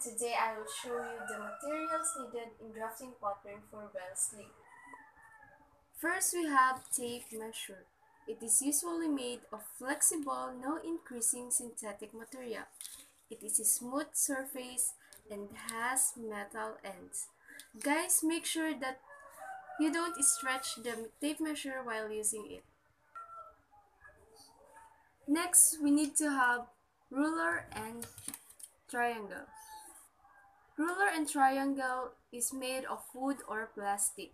today I will show you the materials needed in drafting pattern for bell sleeve. First we have tape measure. It is usually made of flexible, no increasing synthetic material. It is a smooth surface and has metal ends. Guys, make sure that you don't stretch the tape measure while using it. Next, we need to have ruler and triangle. Ruler and triangle is made of wood or plastic.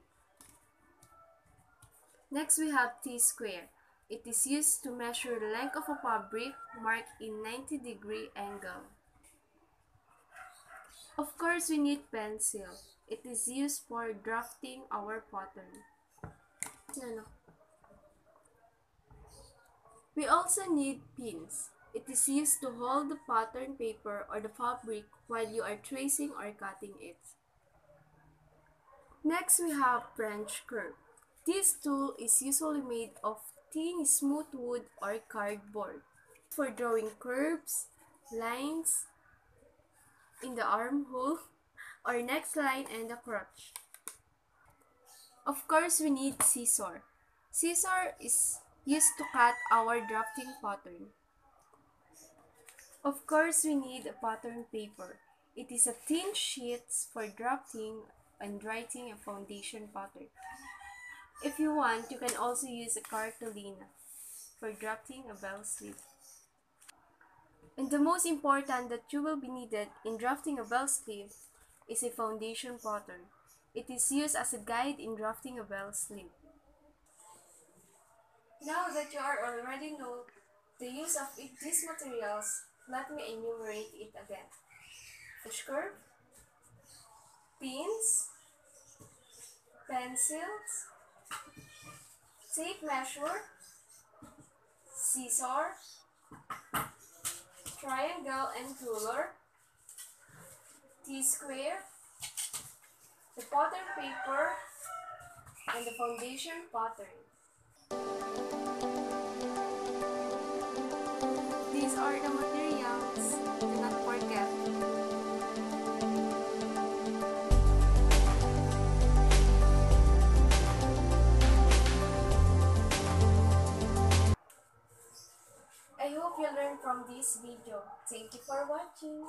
Next, we have T-square. It is used to measure the length of a fabric marked in 90 degree angle. Of course, we need pencil. It is used for drafting our pattern. We also need pins. It is used to hold the pattern paper or the fabric while you are tracing or cutting it. Next, we have French curve. This tool is usually made of thin smooth wood or cardboard for drawing curves, lines in the armhole or neckline and the crotch. Of course, we need scissor. Scissor is used to cut our drafting pattern. Of course, we need a pattern paper. It is a thin sheet for drafting and writing a foundation pattern. If you want, you can also use a cartolina for drafting a bell sleeve. And the most important that you will be needed in drafting a bell sleeve is a foundation pattern. It is used as a guide in drafting a bell sleeve. Now that you are already know the use of these materials, let me enumerate it again. Push curve, pins, pencils, tape measure, scissor, triangle and ruler, T-square, the pattern paper, and the foundation pattern. I hope you learned from this video. Thank you for watching.